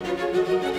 Música